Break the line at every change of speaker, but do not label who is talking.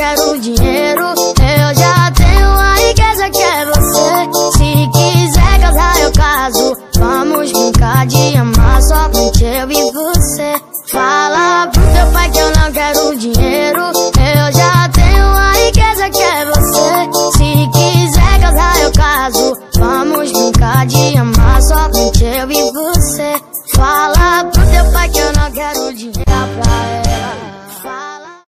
quero dinheiro. Eu já tenho a riqueza que é você. Se quiser casar, eu caso. Vamos brincar de amar só com eu e você. Fala pro teu pai que eu não quero dinheiro. Eu já tenho a riqueza que é você. Se quiser casar, eu caso. Vamos brincar de amar só com eu e você. Fala pro